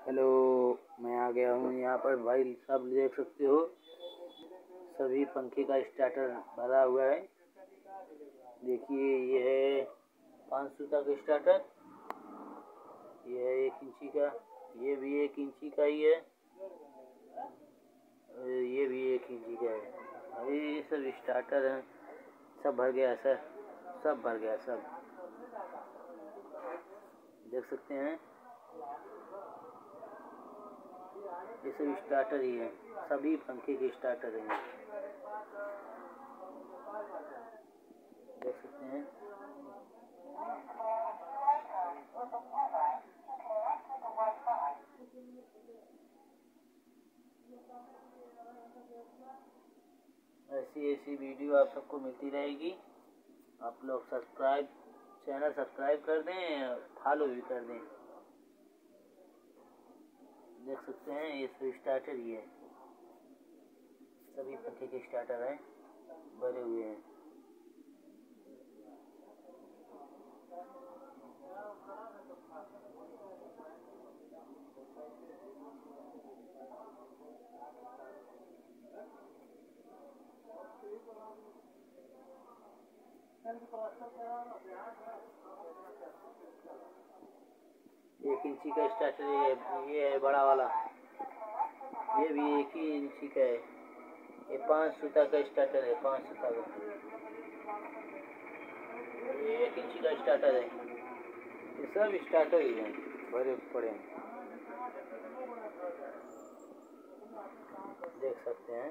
Hello, मैं आ गया हूँ यहाँ पर। भाई, सब देख सकते हो। सभी पंखे का स्टार्टर भरा हुआ है। देखिए, ये है पाँच सौ का स्टार्टर ये है एक इंची का। ये भी एक इंची का ही है। ये भी एक इंची का है। अभी ये सब स्टार्टर हैं। सब भर गया, सर। सब भर गया, सब। देख सकते हैं। ये सब स्टार्टर ही है। सभी पंखे के स्टार्टर हैं। देख सकते हैं। ऐसी ऐसी वीडियो आप सबको मिलती रहेगी। आप लोग सब्सक्राइब चैनल सब्सक्राइब कर दें फॉलो भी कर दें। देख सकते हैं, ये सब स्टार्टर ही है। सभी पंखे के स्टार्टर हैं, भरे हुए हैं। एक इंची का स्टार्टर ये ये है बड़ा वाला। ये भी एक ही इंची का है। ये पाँच सूता का स्टार्टर है पाँच सूता का। ये एक इंची का स्टार्टर है। ये सब स्टार्टर ही हैं। भरे पड़े हैं देख सकते हैं।